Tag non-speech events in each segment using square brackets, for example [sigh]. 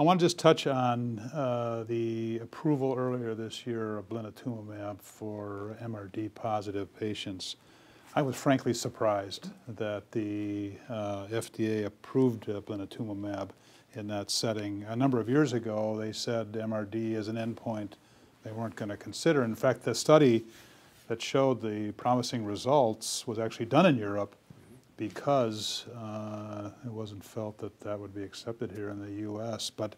I want to just touch on uh, the approval earlier this year of blinatumomab for MRD positive patients. I was frankly surprised that the uh, FDA approved uh, blinatumomab in that setting. A number of years ago, they said MRD is an endpoint they weren't going to consider. In fact, the study that showed the promising results was actually done in Europe because uh, it wasn't felt that that would be accepted here in the U.S. But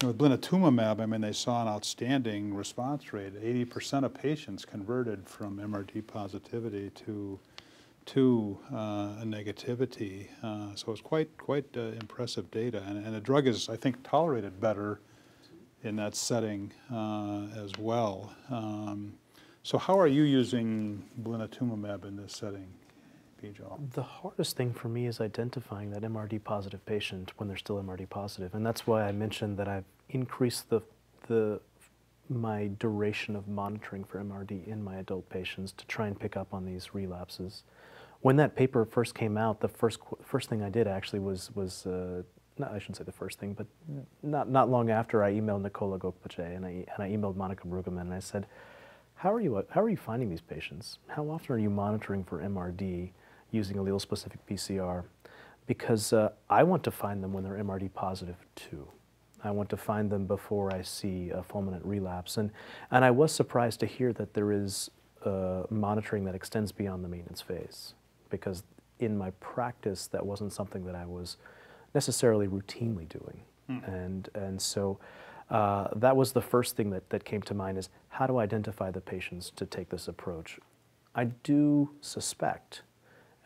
you know, with blinatumomab, I mean, they saw an outstanding response rate. 80% of patients converted from MRD positivity to to uh, a negativity. Uh, so it's quite quite uh, impressive data, and, and the drug is, I think, tolerated better in that setting uh, as well. Um, so how are you using blinatumomab in this setting? The hardest thing for me is identifying that MRD positive patient when they're still MRD positive, and that's why I mentioned that I've increased the the my duration of monitoring for MRD in my adult patients to try and pick up on these relapses. When that paper first came out, the first first thing I did actually was was uh, not, I shouldn't say the first thing, but not not long after I emailed Nicola Gökbuget and I and I emailed Monica Brueggemann and I said, how are you how are you finding these patients? How often are you monitoring for MRD? Using allele-specific PCR because uh, I want to find them when they're MRD positive too. I want to find them before I see a fulminant relapse. And, and I was surprised to hear that there is uh, monitoring that extends beyond the maintenance phase because in my practice that wasn't something that I was necessarily routinely doing. Mm. And, and so uh, that was the first thing that, that came to mind is how to identify the patients to take this approach. I do suspect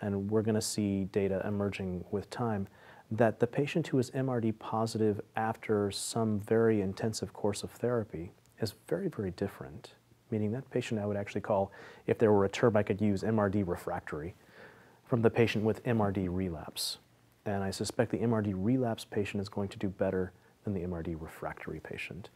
and we're going to see data emerging with time, that the patient who is MRD positive after some very intensive course of therapy is very, very different. Meaning that patient I would actually call, if there were a term I could use, MRD refractory, from the patient with MRD relapse. And I suspect the MRD relapse patient is going to do better than the MRD refractory patient.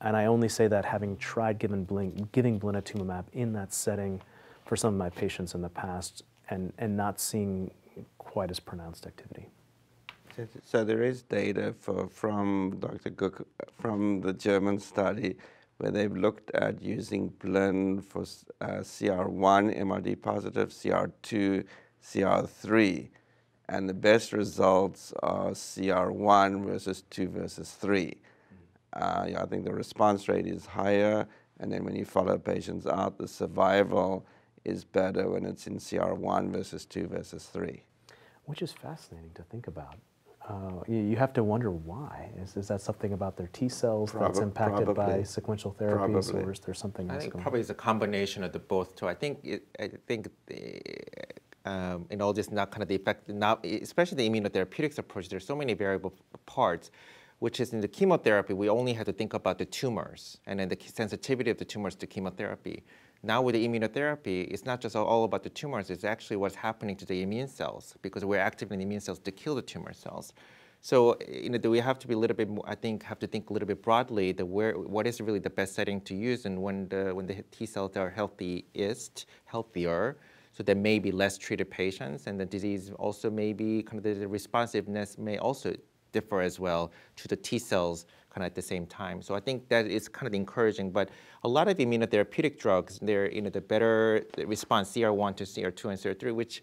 And I only say that having tried giving, giving blinatumomab in that setting for some of my patients in the past and, and not seeing quite as pronounced activity. So there is data for, from Dr. Cook from the German study where they've looked at using Blin for uh, CR1 MRD positive, CR2, CR3, and the best results are CR1 versus 2 versus 3. Uh, yeah, I think the response rate is higher, and then when you follow patients out, the survival is better when it's in CR1 versus 2 versus 3. Which is fascinating to think about. Uh, you, you, have to wonder why. Is, is that something about their T cells Prob that's impacted probably. by sequential therapies, probably. or is there something else? I think probably it's a combination of the both too. I think it, I think the, um, in all this not kind of the effect, not, especially the immunotherapeutics approach. There's so many variable parts which is in the chemotherapy, we only have to think about the tumors and then the sensitivity of the tumors to chemotherapy. Now with the immunotherapy, it's not just all about the tumors, it's actually what's happening to the immune cells because we're activating the immune cells to kill the tumor cells. So you know, do we have to be a little bit more, I think, have to think a little bit broadly that where, what is really the best setting to use and when the, when the T cells are healthiest, healthier, so there may be less treated patients and the disease also may be, kind of the responsiveness may also differ as well to the T cells kind of at the same time. So I think that is kind of encouraging. But a lot of immunotherapeutic drugs, they're you know the better response CR1 to CR2 and CR3, which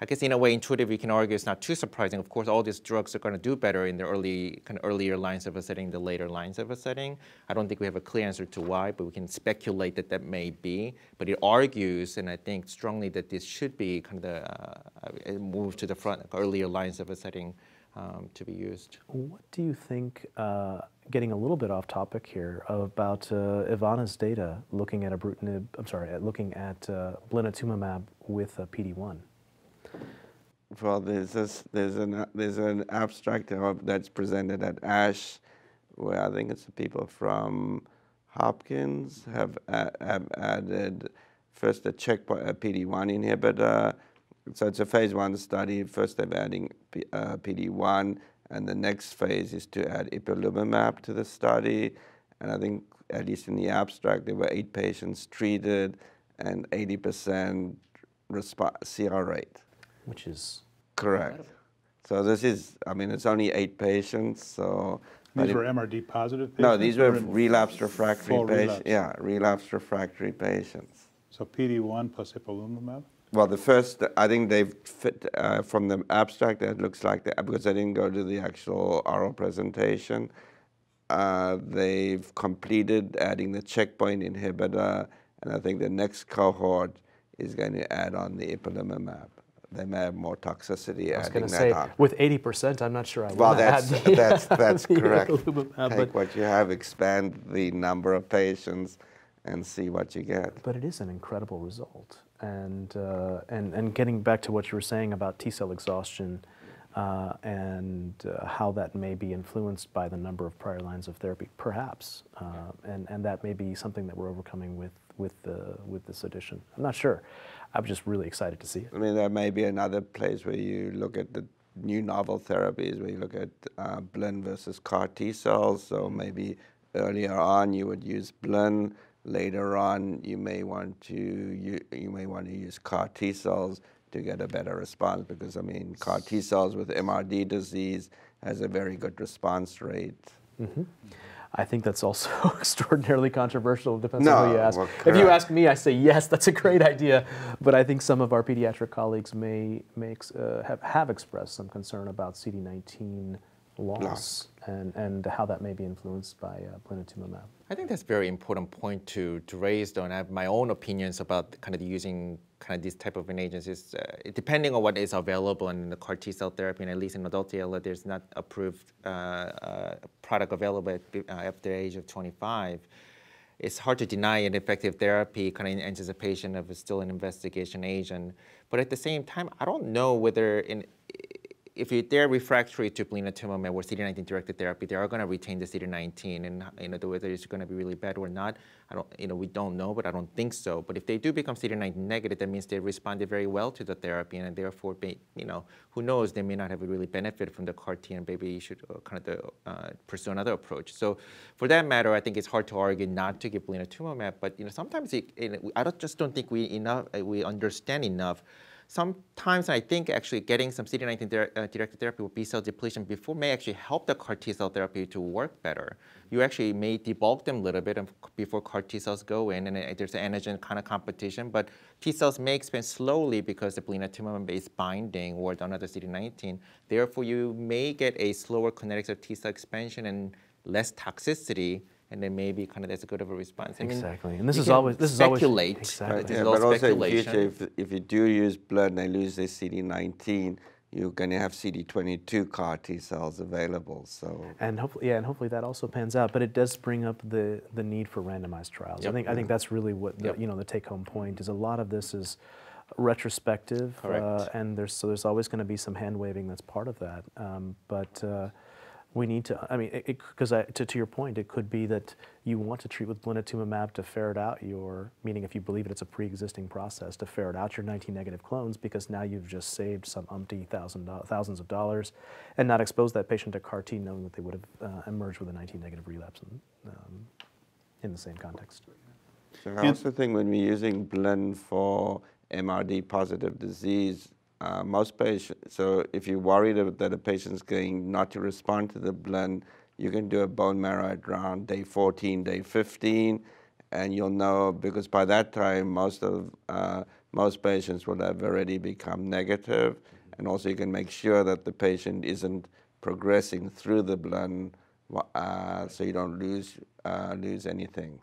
I guess in a way intuitive you can argue it's not too surprising. Of course, all these drugs are going to do better in the early kind of earlier lines of a setting, the later lines of a setting. I don't think we have a clear answer to why, but we can speculate that that may be. But it argues, and I think strongly that this should be kind of the uh, move to the front, earlier lines of a setting um, to be used. What do you think, uh, getting a little bit off topic here, about uh, Ivana's data looking at ibrutinib, I'm sorry, looking at uh, blinatumomab with a PD-1? Well, there's, this, there's, an, there's an abstract that's presented at ASH where I think it's the people from Hopkins have, have added first a checkpoint, a PD-1 inhibitor, so it's a phase one study. First, they're adding P, uh, PD-1, and the next phase is to add ipilimumab to the study. And I think, at least in the abstract, there were eight patients treated and 80% response CR rate. Which is correct. So this is, I mean, it's only eight patients, so But These it- were MRD positive patients? No, these were relapsed refractory patients. relapse. Yeah, relapsed refractory patients. So PD-1 plus ipilimumab? Well, the first, I think they've fit uh, from the abstract. It looks like that because I didn't go to the actual oral presentation. Uh, they've completed adding the checkpoint inhibitor, and I think the next cohort is going to add on the ipilimumab. They may have more toxicity I was going to say, on. with 80%, I'm not sure I Well, want to add that's [laughs] the, that's that's correct. ipilimumab, Take but, what you have, expand the number of patients, and see what you get. but it is an incredible result. And, uh, and, and getting back to what you were saying about T cell exhaustion uh, and uh, how that may be influenced by the number of prior lines of therapy, perhaps. Uh, and, and that may be something that we're overcoming with, with, the, with this addition. I'm not sure. I'm just really excited to see it. I mean, there may be another place where you look at the new novel therapies, where you look at uh, blin versus CAR T cells. So maybe earlier on you would use blin. Later on, you may want to you, you may want to use CAR T cells to get a better response because I mean, CAR T cells with MRD disease has a very good response rate. I think that's also [laughs] extraordinarily controversial. Depends on who you ask. well, if you ask me, I say yes, that's a great idea. But I think some of our pediatric colleagues may, may uh, have, have expressed some concern about CD19 loss and, and how that may be influenced by uh, blinatumomab. I think that's a very important point to, to raise, though, and I have my own opinions about kind of using kind of these type of an agents. Is uh, depending on what is available in the CAR T cell therapy, and at least in adult ALL, there's not approved uh, uh, product available at, uh, after the age of 25. It's hard to deny an effective therapy, kind of in anticipation of still an investigation agent. But at the same time, I don't know whether in if you- they're refractory to blinatumomab or CD19 directed therapy, they are going to retain the CD19, and you know whether it's going to be really bad or not. I don't, you know, we don't know, but I don't think so. But if they do become CD19 negative, that means they responded very well to the therapy, and therefore, you know, who knows, they may not have really benefited from the CAR T, and maybe you should uh, kind of uh, pursue another approach. So, for that matter, I think it's hard to argue not to give blinatumomab, but you know, sometimes it, it, I don't, just don't think we enough uh, we understand enough Sometimes I think actually getting some CD19 dir- uh, directed therapy with B cell depletion before may actually help the CAR T cell therapy to work better. You actually may debulk them a little bit before CAR T cells go in, and there's an antigen kind of competition. But T cells may expand slowly because the blinatumomab is binding or another CD19. Therefore, you may get a slower kinetics of T cell expansion and less toxicity. And then maybe kind of that's a good of a response. I mean, Exactly. And this is always- this is always- speculate. Exactly. This Yeah, but also in future, if, if you do use blood and they lose their CD19, you're going to have CD22 CAR T cells available. So And hopefully, yeah, and hopefully that also pans out. But it does bring up the, the need for randomized trials. I Yep. think I think that's really what the, Yep. you know the take home point is. A lot of this is retrospective, uh, and there's so there's always going to be some hand waving that's part of that. Um, but uh, we need to. I mean, because to, to your point, it could be that you want to treat with blinatumomab to ferret out your, meaning if you believe it, it's a pre-existing process to ferret out your 19 negative clones, because now you've just saved some umpty thousand thousands of dollars, and not exposed that patient to CAR T, knowing that they would have uh, emerged with a 19 negative relapse in, um, in the same context. So also think when we're using blin for MRD positive disease, uh, most patients, so if you're worried that a patient's going not to respond to the blin, you can do a bone marrow at around day 14, day 15, and you'll know because by that time most of uh, most patients will have already become negative. negative, and also you can make sure that the patient isn't progressing through the blin, uh, so you don't lose uh, lose anything.